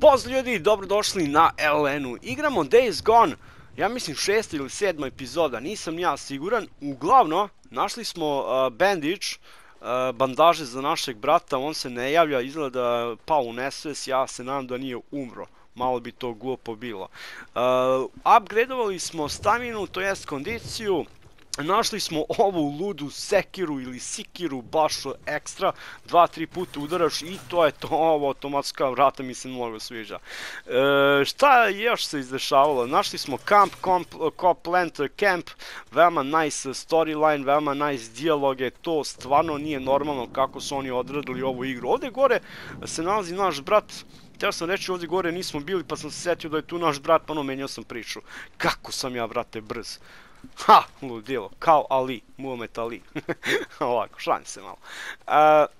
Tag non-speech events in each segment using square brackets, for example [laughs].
Pozdrav ljudi, dobrodošli na LN-u. Igramo Days Gone, ja mislim šesta ili sedma epizoda, nisam ja siguran. Uglavno, našli smo uh, bandage, uh, bandaže za našeg brata, on se ne javlja, izgleda da pao u nesves, ja se nadam da nije umro. Malo bi to glupo bilo. Uh, upgradeovali smo staminu, to jest kondiciju, Našli smo ovu ludu sekiru ili sikiru baš ekstra, dva, tri puta udaraš i to je to, ovo automatska vrata mi se mnogo sviđa. E, šta još se izdešavalo? Našli smo Camp, Comp, Copland Camp, veoma nice storyline, veoma nice dijaloge, to stvarno nije normalno kako su oni odradili ovu igru. Ovde gore se nalazi naš brat, Teo sam reći ovdje gore nismo bili pa sam se setio da je tu naš brat pa ono menjao sam priču. Kako sam ja brate brz. [laughs] Ha, ludilo, kao Ali, Muhammed Ali. [laughs] Ovako, šalim se malo. Uh,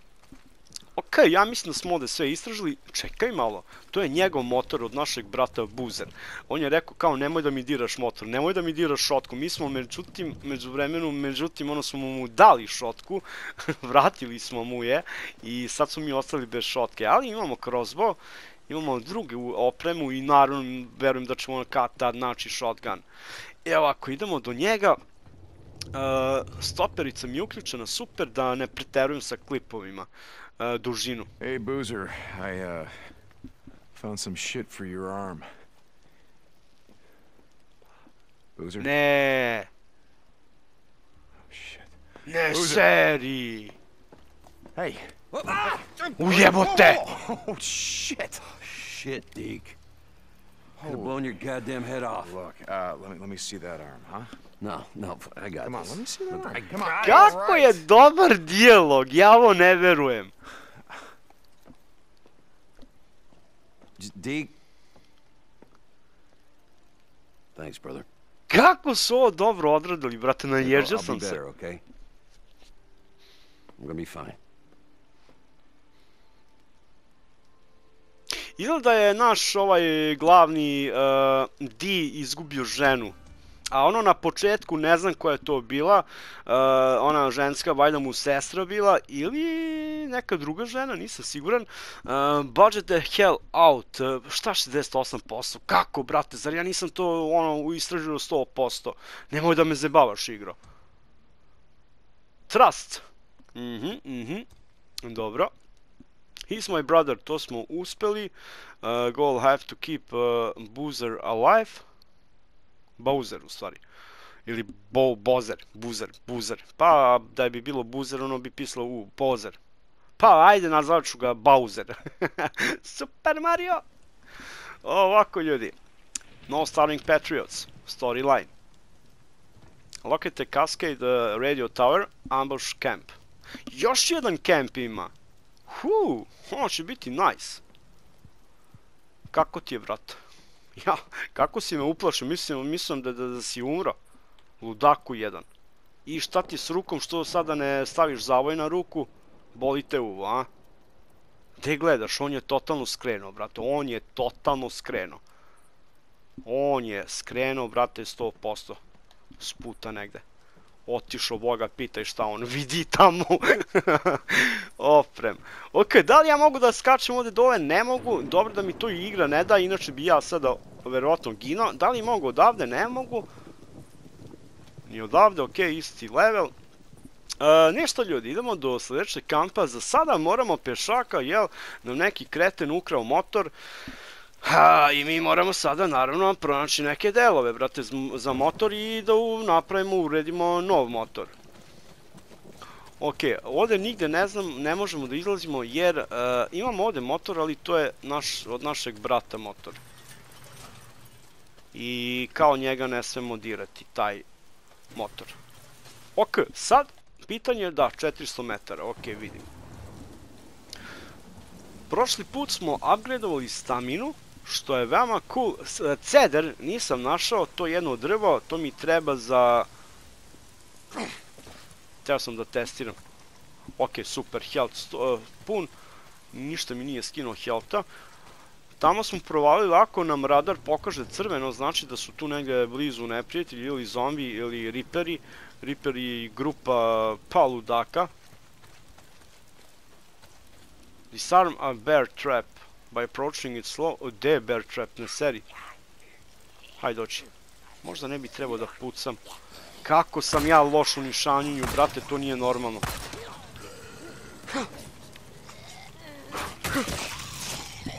ok, ja mislim da smo ovde sve istražili. Čekaj malo, to je njegov motor od našeg brata Buzer. On je rekao kao nemoj da mi diraš motor, nemoj da mi diraš šotku. Mi smo međutim, među vremenu, međutim ono smo mu dali šotku, [laughs] vratili smo mu je i sad smo mi ostali bez šotke. Ali imamo crossbow, imamo drugu opremu i naravno verujem da ćemo kad tad naći shotgun. Evo ako idemo do njega, uh, stoperica mi je uključena super da ne preterujem sa klipovima uh, dužinu. Hey Boozer, I uh, found some shit for your arm. Boozer? Ne, Oh, shit. ne Boozer. seri. Hey. Ujebote! Oh shit. Shit, Deke. Could have blown your goddamn head off. Look, uh, let me let me see that arm, huh? No, no, I got Come on, this. let me see that arm. Come on. Kako je dobar dijalog, ja ovo ne verujem. Deke. Thanks, brother. Kako su ovo dobro odradili, brate, I'll, naježio I'll sam be se. better, okay? I'm gonna be fine. Izgleda da je naš ovaj glavni uh, D izgubio ženu. A ono na početku, ne znam koja je to bila, uh, ona ženska, valjda mu sestra bila, ili neka druga žena, nisam siguran. Uh, budget the hell out, uh, šta 68%? Kako, brate, zar ja nisam to ono istražio 100%? Nemoj da me zebavaš, igro. Trust. Mhm, mhm. Dobro. He's my brother, to smo uspeli. Uh, goal have to keep uh, Boozer alive. Bowser u stvari. Ili Bo, Bozer, Boozer, Boozer. Pa da bi bilo Boozer, ono bi pisalo u Bozer. Pa ajde nazvat ću ga Bowser. [laughs] Super Mario! Ovako ljudi. No Starving Patriots, storyline. Locate the Cascade uh, Radio Tower, Ambush Camp. Još jedan camp ima. Hu, ono će biti nice. Kako ti je, brat? [laughs] Ja, kako si me uplašio, mislim, mislim da, da, da si umro. Ludaku jedan. I šta ti s rukom, što sada ne staviš zavoj na ruku? Boli te uvo, a? Gde gledaš, on je totalno skrenuo, brate, on je totalno skrenuo. On je skrenuo, brate, 100%. S puta negde otišao Boga, pitaj šta on vidi tamo. [laughs] Oprem. Ok, da li ja mogu da skačem ovde dole? Ne mogu. Dobro da mi to igra ne da, inače bi ja sada verovatno ginao. Da li mogu odavde? Ne mogu. Ni odavde, ok, isti level. E, ništa ljudi, idemo do sledećeg kampa. Za sada moramo pešaka, jel, nam neki kreten ukrao motor. Ha, i mi moramo sada naravno pronaći neke delove, brate, za motor i da u, napravimo, uredimo nov motor. Ok, ovde nigde ne znam, ne možemo da izlazimo jer uh, imamo ovde motor, ali to je naš, od našeg brata motor. I kao njega ne smemo dirati, taj motor. Ok, sad pitanje je da, 400 metara, ok, vidim. Prošli put smo upgradeovali staminu, što je veoma cool. E, Ceder nisam našao, to je jedno drvo, to mi treba za... Teo sam da testiram. Ok, super, health uh, pun. Ništa mi nije skinuo healtha. Tamo smo provalili, ako nam radar pokaže crveno, znači da su tu negde blizu neprijatelji ili zombi ili riperi. Riperi i grupa pa ludaka. Disarm a bear trap. By approaching it slow. O, gde je bear trap, ne seri. Hajde doći. Možda ne bi trebao da pucam. Kako sam ja loš u nišanjenju, brate, to nije normalno.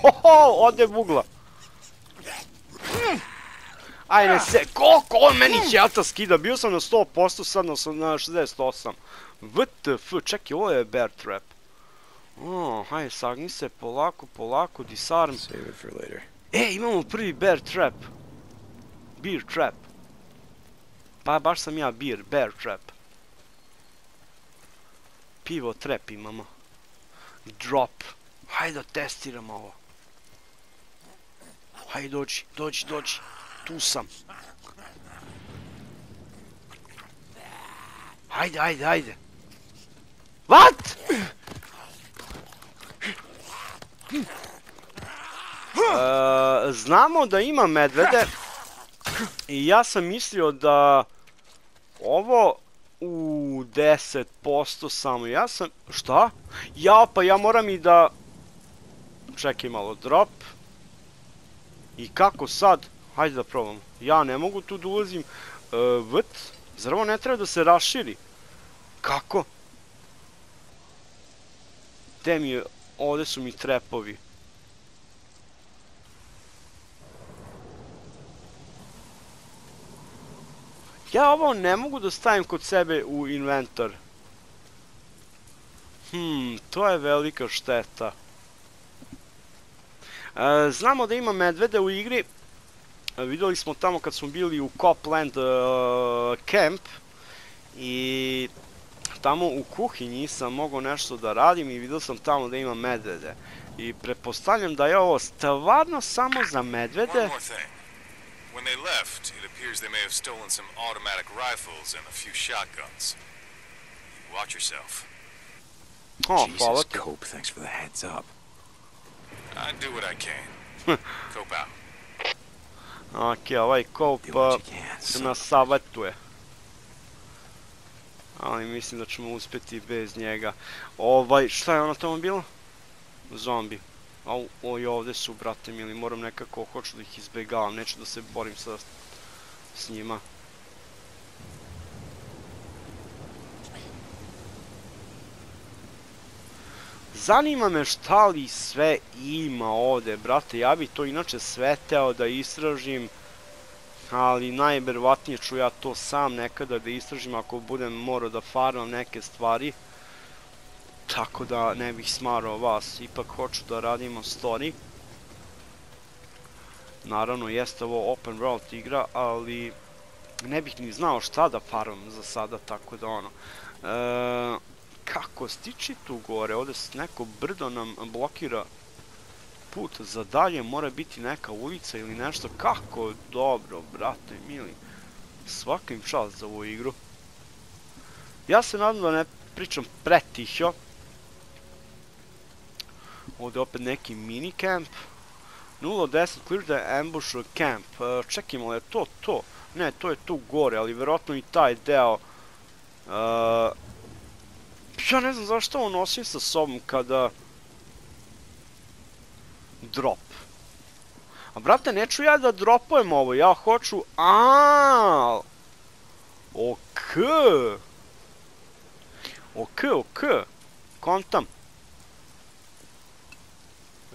Hoho, ode bugla. Ajde se, koliko on meni ćata skida, bio sam na 100%, sad na 68. WTF, čekaj, ovo je bear trap. O, hajde, sagni se, polako, polako, disarm. Save it for later. E, imamo prvi bear trap. Beer trap. Pa baš sam ja beer, bear trap. Pivo trap imamo. Drop. Hajde da testiramo ovo. Hajde dođi, dođi, dođi. Tu sam. Hajde, hajde, hajde. What? E, znamo da ima medvede i ja sam mislio da ovo u 10% samo. Ja sam... Šta? Ja, pa ja moram i da... Čekaj malo, drop. I kako sad? Hajde da probam. Ja ne mogu tu da ulazim. E? Zar ovo ne treba da se raširi? Kako? Gde mi je... Ovde su mi trepovi. Ja ovo ne mogu da stavim kod sebe u inventar. Hmm, to je velika šteta. E, znamo da ima medvede u igri. E, videli smo tamo kad smo bili u Copland e, Camp. I tamo u kuhinji sam mogao nešto da radim i vidio sam tamo da ima medvede. I pretpostavljam da je ovo stvarno samo za medvede. When they left, it appears they may have stolen some automatic rifles and a few shotguns. Watch yourself. O, hvala Jesus. Cope, thanks for the heads up. I do what I can. [laughs] Cope out. Ok, ovaj kop Do what you uh, nas savetuje. Ali mislim da ćemo uspeti bez njega. Ovaj, šta je ono tamo bilo? Zombi. Au, oj, ovde su, brate mili, moram nekako, hoću da ih izbegavam, neću da se borim sa, s njima. Zanima me šta li sve ima ovde, brate, ja bi to inače sve teo da istražim, ali najverovatnije ću ja to sam nekada da istražim ako budem morao da farmam neke stvari. Tako da ne bih smarao vas, ipak hoću da radimo story. Naravno, jeste ovo open world igra, ali ne bih ni znao šta da farmam za sada, tako da ono. E, kako stići tu gore? Ovde neko brdo nam blokira put za dalje, mora biti neka ulica ili nešto. Kako? Dobro, brate, mili. Svaka im čast za ovu igru. Ja se nadam da ne pričam pretihjo. Ovde opet neki mini camp. 0.10 clear the ambush camp. Uh, čekajmo, je to to? Ne, to je tu gore, ali verovatno i taj deo. Uh, ja ne znam zašto ovo nosim sa sobom kada... Drop. A brate, neću ja da dropujem ovo, ja hoću... A, Ok. Ok, ok. Kontam.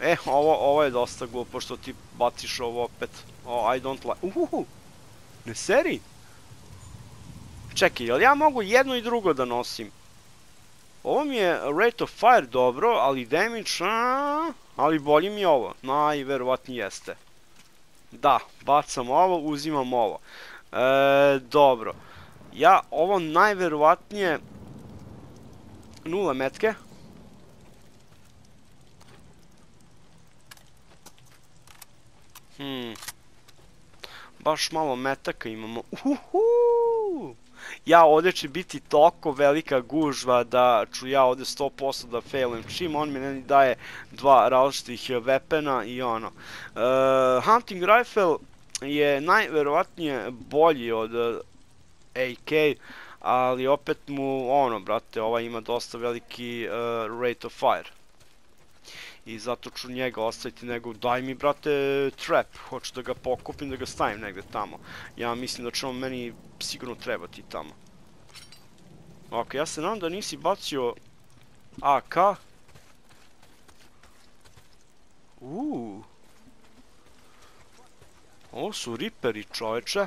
E, ovo, ovo je dosta glupo što ti baciš ovo opet. Oh, I don't like... Uhuhu! Ne seri? Čekaj, jel ja mogu jedno i drugo da nosim? Ovo mi je rate of fire dobro, ali damage, a, ali bolje mi je ovo. Najverovatnije jeste. Da, bacam ovo, uzimam ovo. E, dobro. Ja ovo najverovatnije nula metke. Hmm. Baš malo metaka imamo. Uhuhu! Ja ovde će biti toliko velika gužva da ću ja ovde 100% da failujem. Čim on mi ne daje dva različitih vepena i ono. Uh, hunting rifle je najverovatnije bolji od uh, AK, ali opet mu, ono, brate, ova ima dosta veliki uh, rate of fire. I zato ću njega ostaviti nego daj mi brate trap, hoću da ga pokupim, da ga stavim negde tamo. Ja mislim da će on meni sigurno trebati tamo. Ok, ja se nadam da nisi bacio AK. Uuu. Ovo su riperi čoveče.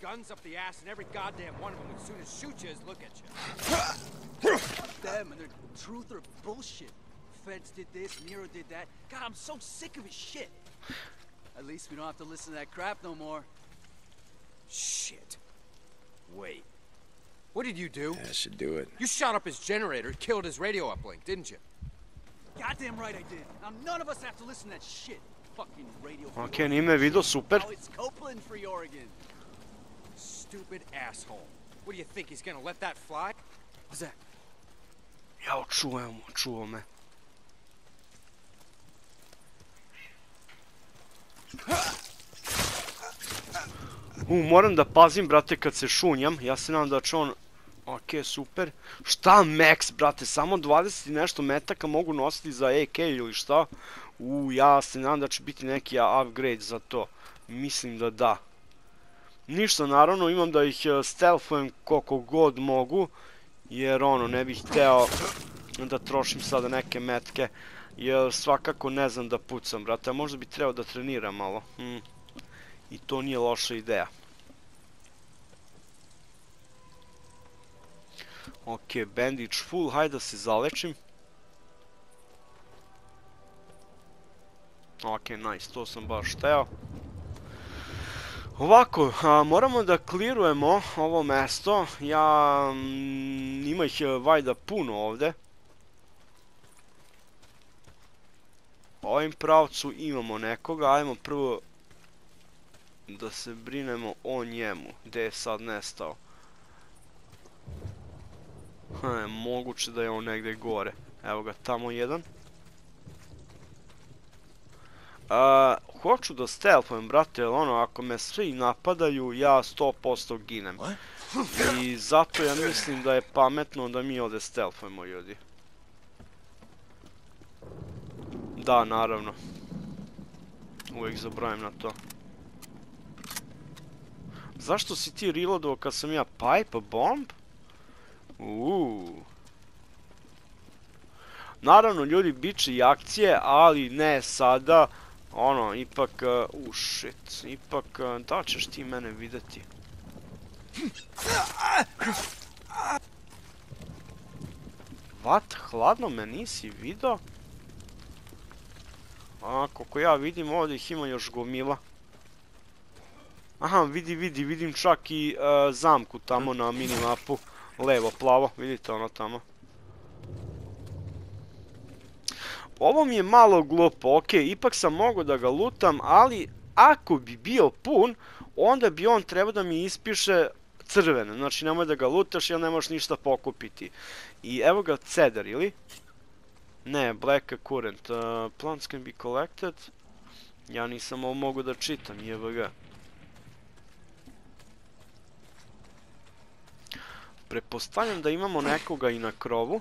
Guns up the ass, and every goddamn one of them would soon as shoot you as look at you. them and their truth or bullshit. Feds did this, Nero did that. God, I'm so sick of his shit. At least we don't have to listen to that crap no more. Shit. Wait. What did you do? That should do it. You shot up his generator, killed his radio uplink, didn't you? Goddamn right I did. Now none of us have to listen to that shit. Fucking radio. free Ok, nije me vidio, super. Now it's Copeland free Oregon. Stupid asshole. What do you think, he's gonna let that fly? What's that? Jao, čujem, čuo me. U, moram da pazim, brate, kad se šunjam. Ja se nadam da će on... Ok, super. Šta max, brate? Samo 20 i nešto metaka mogu nositi za AK ili šta? U, ja se nadam da će biti neki upgrade za to. Mislim da da. Ništa, naravno, imam da ih eh, stealthujem koliko god mogu. Jer ono, ne bih hteo da trošim sada neke metke. Jer svakako ne znam da pucam, brate. Možda bi trebao da treniram malo. Hm. I to nije loša ideja. Ok, bandage full, hajde da se zalečim. Ok, nice, to sam baš teo. Ovako, moramo da klirujemo ovo mesto. Ja, mm, ima ih e, vajda puno ovde. Po ovim pravcu imamo nekoga, ajmo prvo da se brinemo o njemu. Gde je sad nestao? Ha, moguće da je on negde gore. Evo ga, tamo jedan. A, hoću da stealthujem, brate, jer ono, ako me svi napadaju, ja 100% ginem. I zato ja mislim da je pametno da mi ovde stealthujemo, ljudi. Da, naravno. Uvijek zaboravim na to. Zašto si ti reloadovao kad sam ja pipe bomb? Uuu. Naravno, ljudi, bit će i akcije, ali ne sada. Ono, ipak... Uh, shit. Ipak, uh, da ćeš ti mene videti? What? Hladno me nisi vidio? A, koliko ja vidim, ovdje ih ima još gomila. Aha, vidi, vidi, vidim čak i uh, zamku tamo na minimapu. Levo, plavo, vidite ono tamo. Ovo mi je malo glupo, ok, ipak sam mogao da ga lutam, ali ako bi bio pun, onda bi on trebao da mi ispiše crvene. Znači, nemoj da ga lutaš, jer ne možeš ništa pokupiti. I evo ga cedar, ili? Ne, black current. Uh, plants can be collected. Ja nisam ovo mogu da čitam, jeba ga. Prepostavljam da imamo nekoga i na krovu.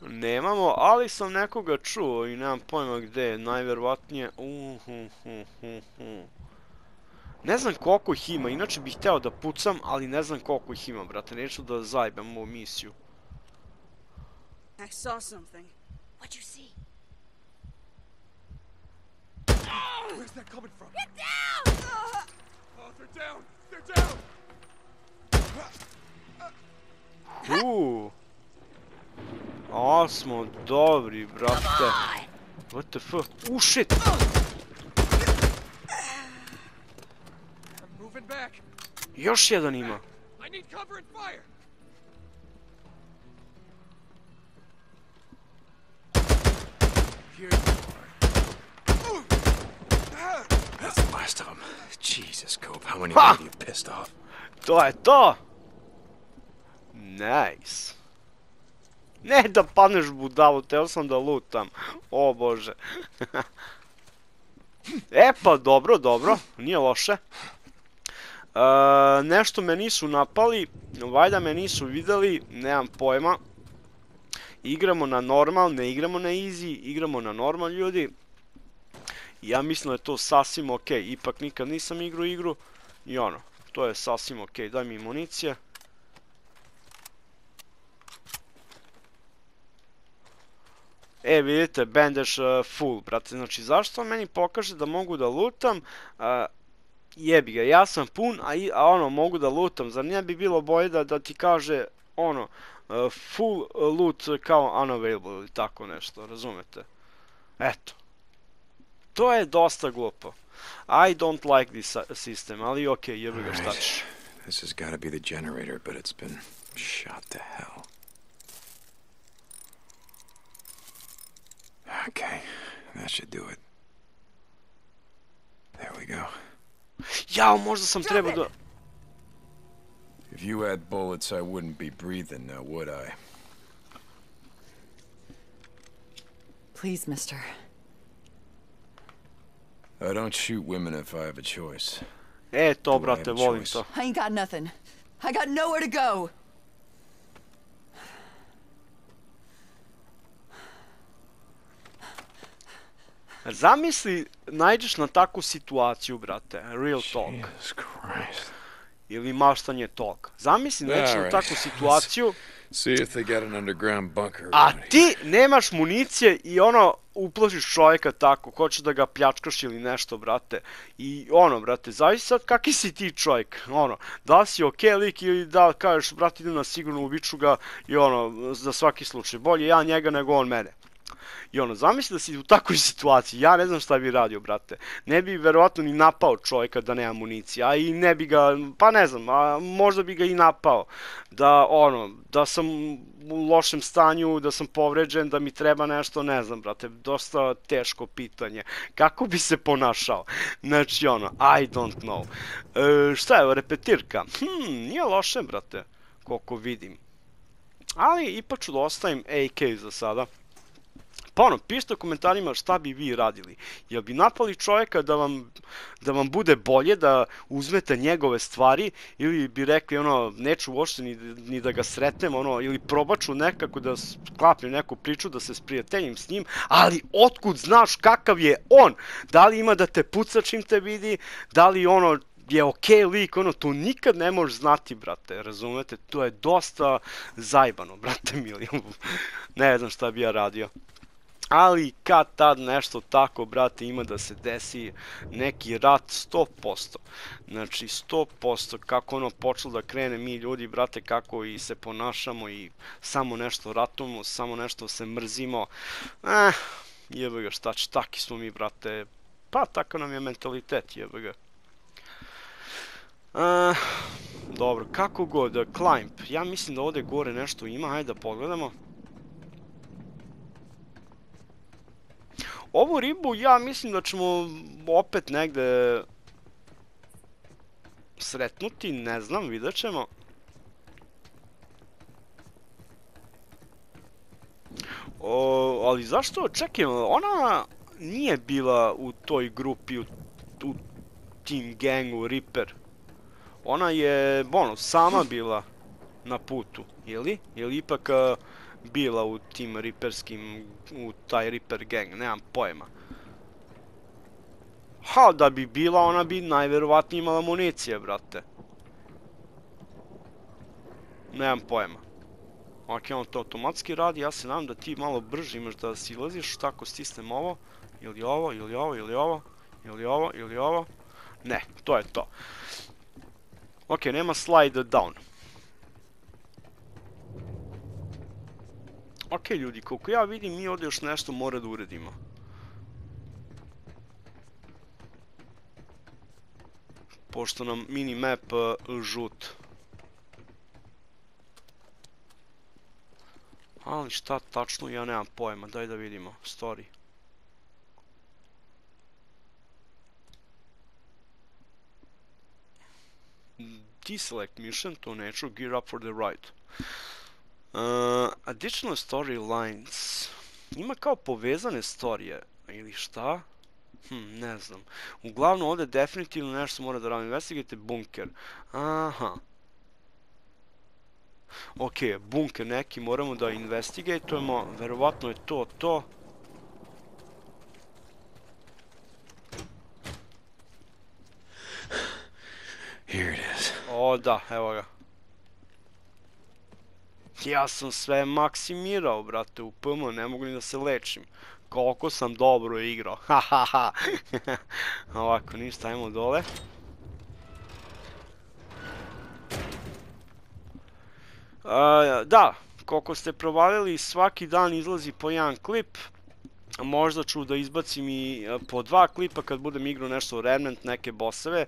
Nemamo, ali sam nekoga čuo i nemam pojma gde je, najverovatnije... Uhuhuhuhu. Ne znam koliko ih ima, inače bih hteo da pucam, ali ne znam koliko ih ima, brate, neću da zajbam ovu misiju. I saw something. What'd you see? Where's that coming from? Get down! Oh, they're down! They're down! Uuu. O, smo dobri, brate. What the fuck? U, shit! Još jedan ima. Ha! To je to! Nice. Ne da padneš budalu, teo sam da lutam. O bože. [laughs] e pa dobro, dobro, nije loše. nešto me nisu napali, valjda me nisu videli, nemam pojma. Igramo na normal, ne igramo na easy, igramo na normal ljudi. Ja mislim da je to sasvim ok, ipak nikad nisam igrao igru i ono, to je sasvim ok, daj mi municije. E, vidite, bandage uh, full, brate, znači zašto meni pokaže da mogu da lutam, uh, jebi ga, ja sam pun, a, i, a ono, mogu da lutam, zar ne bi bilo bolje da, da ti kaže, ono, uh, full loot kao unavailable ili tako nešto, razumete? Eto. To je dosta glupo. I don't like this system, ali okej, okay, jebi ga šta ćeš. This has got to be the generator, but it's been shot to hell. That should do it. There we go. Jao, možda sam trebao da... If you had bullets, I wouldn't be breathing now, would I? Please, mister. I don't shoot women if I have a choice. E, to, brate, volim to. I ain't got nothing. I got nowhere to go. Zamisli, najdeš na takvu situaciju, brate, real talk. Christ. Ili maštanje talk. Zamisli, najdeš na takvu situaciju... See if they got an underground bunker. A ti nemaš municije i ono, uplašiš čovjeka tako, hoćeš da ga pljačkaš ili nešto, brate. I ono, brate, zavisi sad kakvi si ti čovjek, ono, da li si okej okay lik ili da kažeš, brate, idem na sigurno, ubiću ga i ono, za svaki slučaj, bolje ja njega nego on mene. I ono, zamisli da si u takvoj situaciji, ja ne znam šta bi radio, brate. Ne bi verovatno ni napao čovjeka da nema municije, a i ne bi ga, pa ne znam, a možda bi ga i napao. Da, ono, da sam u lošem stanju, da sam povređen, da mi treba nešto, ne znam, brate, dosta teško pitanje. Kako bi se ponašao? Znači, ono, I don't know. E, šta je, repetirka? Hmm, nije loše, brate, koliko vidim. Ali, ipak ću da ostavim AK za sada. Pa ono, pišite u komentarima šta bi vi radili. Jel bi napali čovjeka da vam, da vam bude bolje, da uzmete njegove stvari, ili bi rekli ono, neću uopšte ni, ni da ga sretnem, ono, ili probaču nekako da sklapnem neku priču, da se sprijateljim s njim, ali otkud znaš kakav je on? Da li ima da te puca čim te vidi, da li ono, je okej okay lik, ono, to nikad ne možeš znati, brate, razumete? To je dosta zajbano, brate [laughs] mili. ne znam šta bi ja radio ali kad tad nešto tako, brate, ima da se desi neki rat 100%. Znači 100% kako ono počelo da krene mi ljudi, brate, kako i se ponašamo i samo nešto ratujemo, samo nešto se mrzimo. Eh, jebe ga šta će, taki smo mi, brate. Pa takav nam je mentalitet, jebe ga. Uh, dobro, kako god, climb. Ja mislim da ovde gore nešto ima, hajde da pogledamo. Ovu ribu ja mislim da ćemo opet negde sretnuti, ne znam, vidjet ćemo. O, ali zašto, čekaj, ona nije bila u toj grupi, u, u team gangu Reaper. Ona je, ono, sama bila na putu, ili? Ili ipak uh, bila u tim riperskim, u taj Reaper gang, nemam pojma. Ha, da bi bila, ona bi najverovatnije imala municije, brate. Nemam pojma. Ok, on to automatski radi, ja se nadam da ti malo brže imaš da silaziš, tako stisnem ovo, ili ovo, ili ovo, ili ovo, ili ovo, ili ovo. Ne, to je to. Ok, nema slide down. Ok ljudi, koliko ja vidim mi ovdje još nešto mora da uredimo. Pošto nam minimap uh, žut. Ali šta tačno ja nemam pojma, daj da vidimo, story. Deselect mission, to neću, gear up for the ride. Uh, additional storylines. Ima kao povezane storije, ili šta? Hm, ne znam. Uglavnom, ovde definitivno nešto mora da radim. Investigate bunker. Aha. Ok, bunker neki moramo da investigatujemo. Verovatno je to to. Here it is. O, da, evo ga. Ja sam sve maksimirao, brate, u PM, ne mogu ni da se lečim. Koliko sam dobro igrao, [laughs] ha ha ha. [laughs] Ovako, ništa, ajmo dole. A, da, koliko ste provalili, svaki dan izlazi po jedan klip. Možda ću da izbacim i e, po dva klipa kad budem igrao nešto Remnant, neke boseve.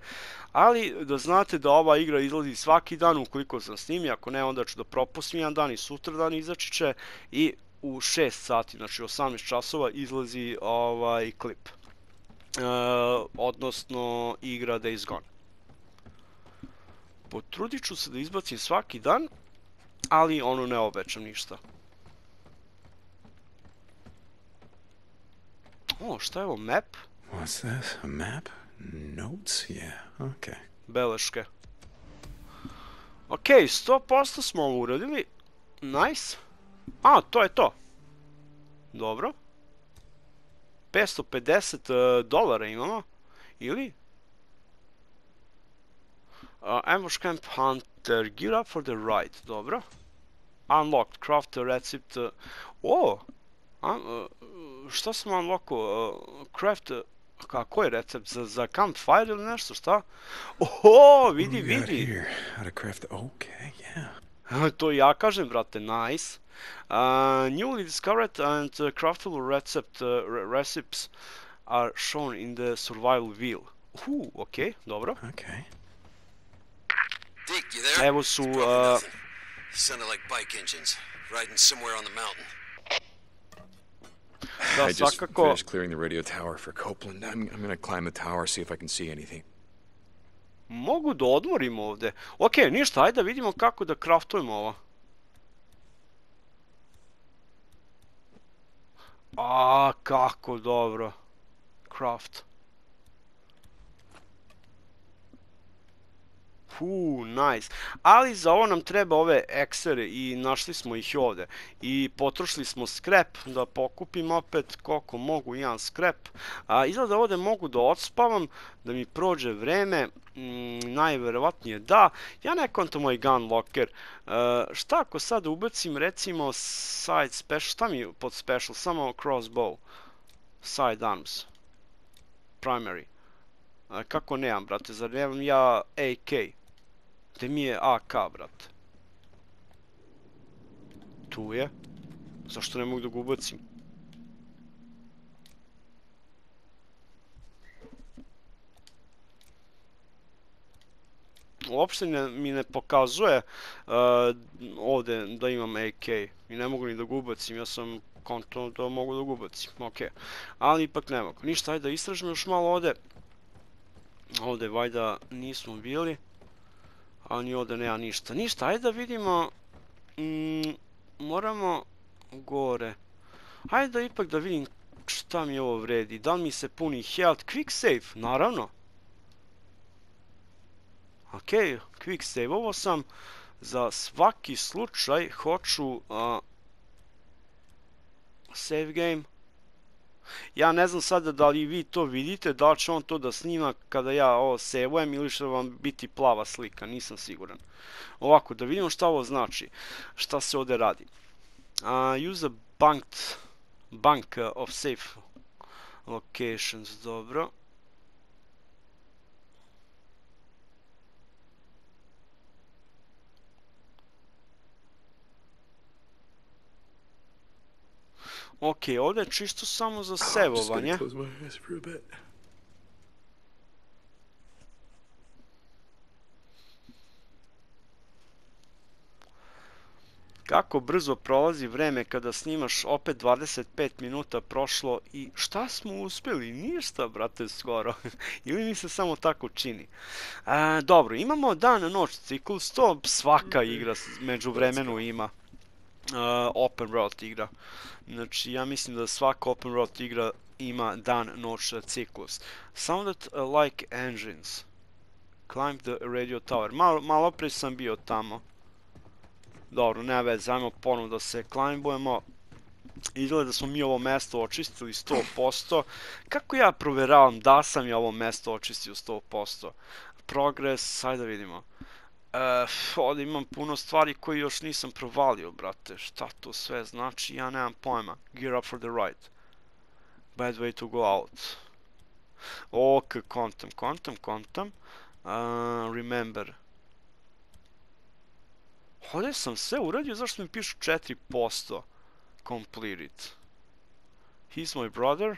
Ali da znate da ova igra izlazi svaki dan ukoliko sam snimi, ako ne onda ću da propustim jedan dan i sutra dan izaći će i u 6 sati, znači 18 časova izlazi ovaj klip. E, odnosno igra Days Gone. Potrudit ću se da izbacim svaki dan, ali ono ne obećam ništa. O, šta je ovo, map? What's this? A map? Notes? Yeah, okay. Beleške. Ok, 100% smo ovo uradili. Nice. A, to je to. Dobro. 550 uh, dolara imamo. Ili? Uh, ambush camp hunter. Gear up for the ride. Dobro. Unlocked. Craft a recipe. Uh, o! Um, uh, šta sam unlockao? Uh, craft... Kako je recept? Za, za campfire ili nešto? Šta? Oho, vidi, What do we got vidi. here? How to craft... Okay, yeah. to ja kažem, brate, nice. Uh, newly discovered and uh, craftable recept, uh, recipes are shown in the survival wheel. Uh, ok, dobro. Okay. Deke, you there? Evo su, uh. Sounded like bike engines, riding somewhere on the mountain. Da, I just svakako, finished clearing the radio tower for Copeland. I'm, I'm gonna climb the tower, see if I can see anything. mogu da odmorim ovde. Ok, ništa, ajde da vidimo kako da craftujemo ovo. A, kako dobro. Craft. Hu, nice. Ali za ovo nam treba ove eksere i našli smo ih ovde. I potrošili smo skrep da pokupim opet koliko mogu jedan skrep. A, izgleda ovde mogu da odspavam, da mi prođe vreme. Mm, najverovatnije da. Ja ne kontam moj gun locker. E, šta ako sad ubacim recimo side special, šta mi pod special? Samo crossbow. Side arms. Primary. E, kako nemam, brate? Zar nemam ja AK? Gde mi je AK, brate? Tu je. Zašto ne mogu da ga ubacim? Uopšte mi ne pokazuje uh, ovde da imam AK i ne mogu ni da ga ubacim, ja sam konto da mogu da ga ubacim, ok. Ali ipak ne mogu. Ništa, ajde da istražimo još malo ovde. Ovde vajda nismo bili. A ni ovde nema ništa. Ništa, ajde da vidimo... Mm, moramo gore. Ajde da ipak da vidim šta mi ovo vredi. Da li mi se puni health? Quick save, naravno. Ok, quick save. Ovo sam za svaki slučaj hoću a, save game. Ja ne znam sada da li vi to vidite, da li će on to da snima kada ja ovo sevujem ili će vam biti plava slika, nisam siguran. Ovako, da vidimo šta ovo znači, šta se ovde radi. Uh, use a banked, bank of safe locations, dobro. Ok, ovde je čisto samo za sevovanje. Kako brzo prolazi vreme kada snimaš, opet 25 minuta prošlo i šta smo uspeli? Ništa, brate, skoro. [laughs] Ili mi se samo tako čini. E, dobro, imamo dan-noć ciklus, to svaka igra među vremenu ima. E, open world igra. Znači, ja mislim da svaka open world igra ima dan-noć ciklus. Sounded uh, like engines. Climb the radio tower. Malo, malo pre sam bio tamo. Dobro, nema veze, ajmo ponovno da se climbujemo. Izgleda da smo mi ovo mesto očistili 100%. Kako ja proveravam da sam ja ovo mesto očistio 100%? Progress, hajde da vidimo. E, ovdje imam puno stvari koje još nisam provalio, brate. Šta to sve znači, ja nemam pojma. Gear up for the right. Bad way to go out. Ok, kontam, kontam, kontam. Uh, remember. Ovdje sam sve uradio, zašto mi pišu 4%? Completed. He's my brother.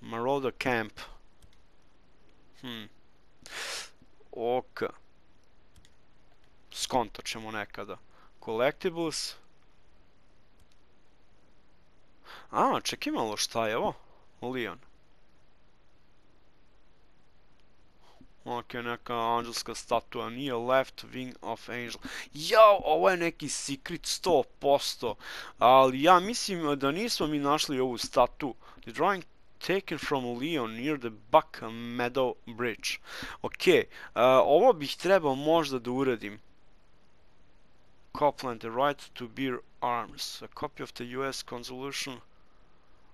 Marauder camp. Hmm. Ok. Skonto ćemo nekada. Collectibles. A, čekaj malo, šta je ovo? Leon. Ok, neka anđelska statua, nije left wing of angel. Jao, ovo je neki secret 100%, ali ja mislim da nismo mi našli ovu statu. The drawing taken from Leon near the Buck Meadow Bridge. Ok, uh, ovo bih trebao možda da uradim. Copland, the right to bear arms. A copy of the US Constitution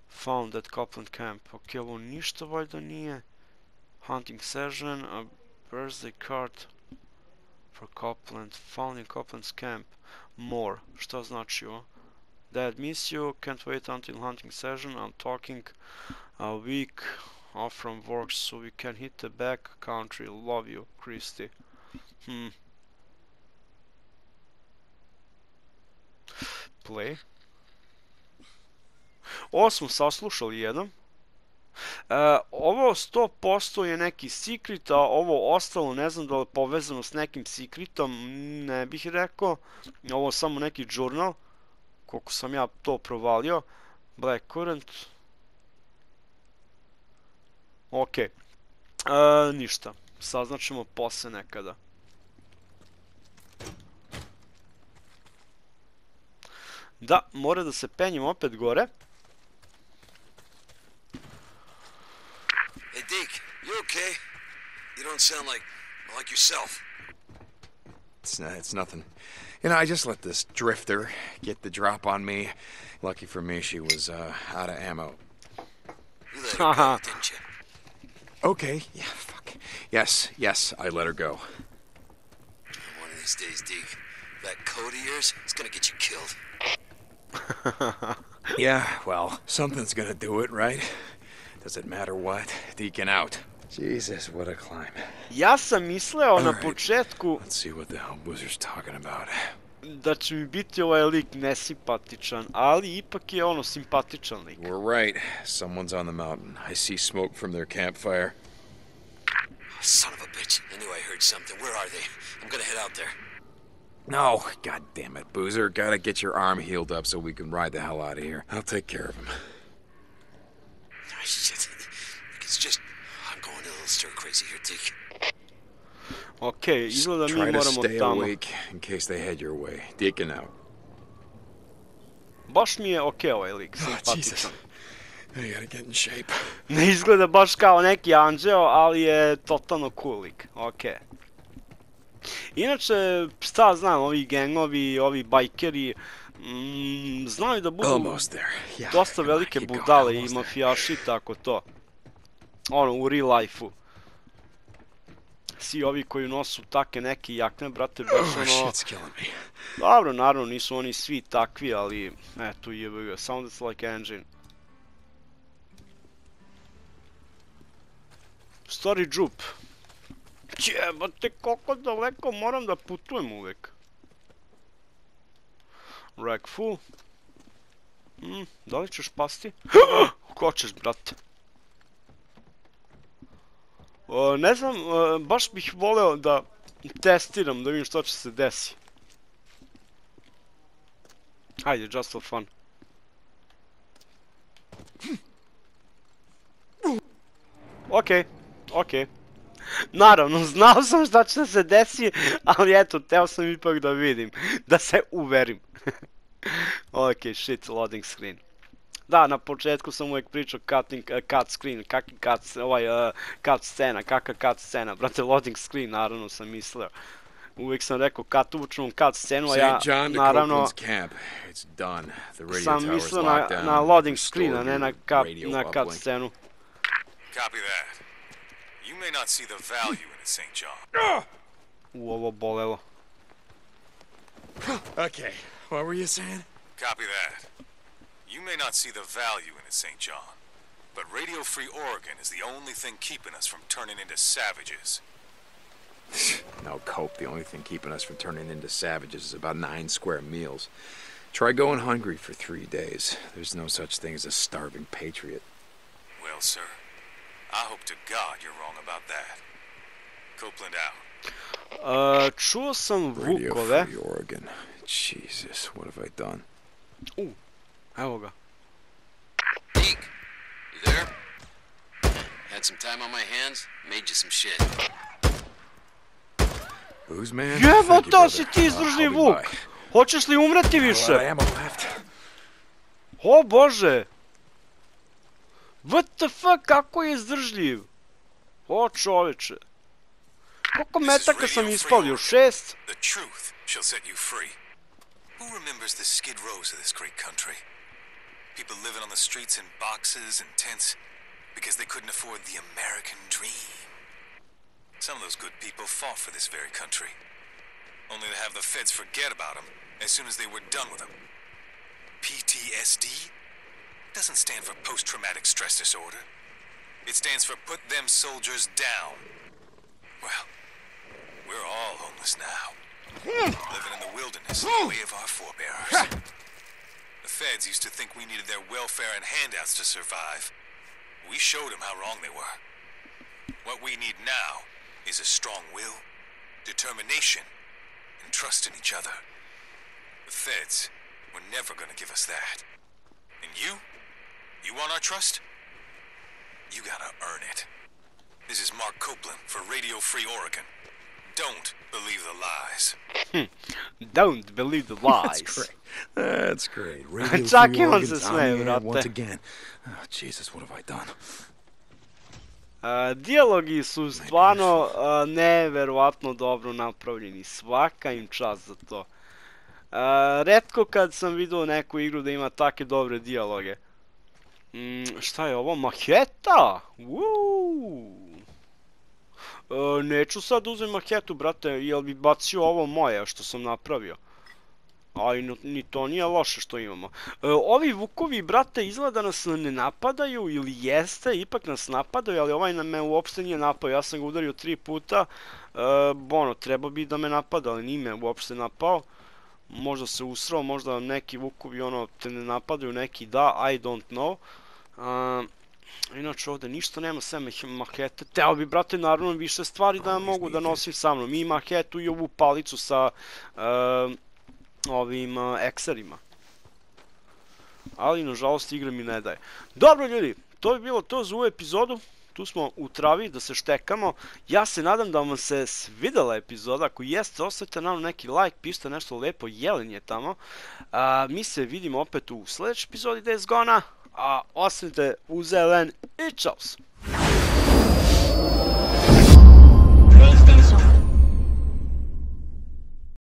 found at Copland Camp. Ok, ovo ništa valjda nije. Hunting session, a birthday card for Copland, found in Copland's camp. More, šta znači ovo? Dad miss you, can't wait until hunting session, I'm talking a week off from work so we can hit the back country, love you, Christy. Hmm. Play. Ovo smo saslušali. E, ovo 100% je neki secret, a ovo ostalo ne znam da li je povezano s nekim secretom, ne bih rekao. Ovo je samo neki journal, koliko sam ja to provalio. Black Current. Ok. E, ništa. Saznaćemo posle nekada. Da, mora da se penjem opet gore. Hey, Deke, you okay? You don't sound like like yourself. It's, uh, it's nothing. You know, I just let this drifter get the drop on me. Lucky for me, she was uh, out of ammo. You let her go, [laughs] didn't you? Okay, yeah, fuck. Yes, yes, I let her go. One of these days, Deke, that code of yours is gonna get you killed. [laughs] Yeah, well, something's gonna do it, right? Does it matter what? Deacon out. Jesus, what a climb. Ja sam misleo na Alright. početku Let's see what the hell Boozer's talking about. da će mi biti ovaj lik nesimpatičan, ali ipak je ono simpatičan lik. We're right. Someone's on the mountain. I see smoke from their campfire. Son of a bitch. I knew I heard something. Where are they? I'm gonna head out there. No, god damn it, Boozer. Gotta get your arm healed up so we can ride the hell out of here. I'll take care of him. Shit. It's just... stir crazy here, Deke. Ok, izgleda mi Try to moramo stay tamo. awake in case they head your way. Deacon out. Baš mi je ok ovaj lik, Oh, Jesus. simpatičan. I gotta get in shape. Ne izgleda baš kao neki anđeo, ali je totalno cool lik. Ok. Inače, šta znam, ovi gengovi, ovi bajkeri, mm, znaju da budu. Yeah. dosta velike budale i mafijaši, tako to. Ono, u real life-u. Svi ovi koji nosu take neke jakne, brate, baš ono... Dobro, naravno, nisu oni svi takvi, ali... Eto, jebi ga, sounds like engine. Stari džup. Jebate, koliko daleko moram da putujem uvek. Rack full. Hmm, da li ćeš pasti? [gasps] Ko ćeš, brate? O, ne znam, baš bih voleo da testiram, da vidim što će se desi. Hajde, just for fun. Okej, okej. Naravno, [laughs] znao sam šta će da se desi, ali eto, teo sam ipak da vidim, da se uverim. [laughs] ok, shit, loading screen. Da, na početku sam uvijek pričao cutting, uh, cut screen, kakvi cut, ovaj, uh, cut scena, kakva cut scena, [laughs] brate, loading screen, naravno sam mislio. Uvijek sam rekao cut uvučnom cut scenu, a ja, naravno, Copeland's camp. It's done. The radio sam mislio na, na loading screen, a ne na, radio na cut scenu. Copy that. You may not see the value in it, St. John. U, ovo bolelo. Okay, what were you saying? Copy that. You may not see the value in it, St. John. But Radio Free Oregon is the only thing keeping us from turning into savages. [sighs] No, Cope, the only thing keeping us from turning into savages is about nine square meals. Try going hungry for three days. There's no such thing as a starving patriot. Well, sir, I hope to God you're wrong about that. Copeland out. Uh, čuo sam Radio vukove. Free Oregon. Jesus, what have I done? Evo ga. Deke, you there? Had some time on my hands, made you some shit. Booze man? Jevo Thank you, to brother. si ti I'll- izdržni I'll be vuk! by. Hoćeš li umreti više? Left. O bože! What the fuck, kako je izdržljiv? O čoveče. Koliko metaka sam ispalio? Šest? The truth shall set you free. Who remembers the skid rows of this great country? People living on the streets in boxes and tents because they couldn't afford the American dream. Some of those good people fought for this very country, only to have the feds forget about them as soon as they were done with them. PTSD doesn't stand for post traumatic stress disorder, it stands for put them soldiers down. Well, we're all homeless now. Living in the wilderness the way of our forebears. The feds used to think we needed their welfare and handouts to survive. We showed them how wrong they were. What we need now is a strong will, determination, and trust in each other. The feds were never gonna give us that. And you? You want our trust? You gotta earn it. This is Mark Copeland for Radio Free Oregon. Don't believe the lies. Don't believe the [laughs] lies. That's great. That's great. Radio Free Oregon's on the air brate. Once again. Oh, Jesus, what have I done? A, dijalogi su stvarno a, neverovatno dobro napravljeni. Svaka im čast za to. A, retko kad sam vidio neku igru da ima take dobre dijaloge. Mm, šta je ovo? Maheta! Uuu! E, neću sad uzem mahetu, brate, jel bi bacio ovo moje što sam napravio. No- ni to nije loše što imamo. E, ovi vukovi, brate, izgleda nas ne napadaju ili jeste, ipak nas napadaju, ali ovaj me uopšte nije napao. Ja sam ga udario tri puta, e, ono, treba bi da me napada, ali nije me uopšte napao. Možda se usrao, možda neki vukovi ono te ne napadaju, neki da, I don't know. A, inače ovde ništa nema sem mahete. Teo bi, brate, naravno više stvari da mogu da nosim sa mnom. I mahetu i ovu palicu sa e, ovim uh, ekserima. Ali, nažalost, igra mi ne daje. Dobro, ljudi, to bi bilo to za ovu epizodu. Tu smo u travi da se štekamo. Ja se nadam da vam se svidela epizoda. Ako jeste, ostavite nam neki like, pišite nešto lepo, jelen je tamo. Mi se vidimo opet u sledećoj epizodi Days Gona. A ostanite u zelen i čaus!